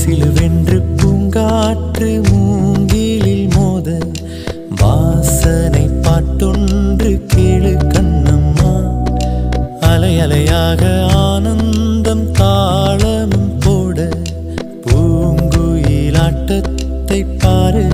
சிலுவென்று பூங்காற்று மூங்கிலில் மோத வாசனை பாட்டொன்று கேளு கண்ணம்மா. அலை அலையாக ஆனந்தம் தாளமும் போட. பூங்குயிலாட்டத்தை பாரு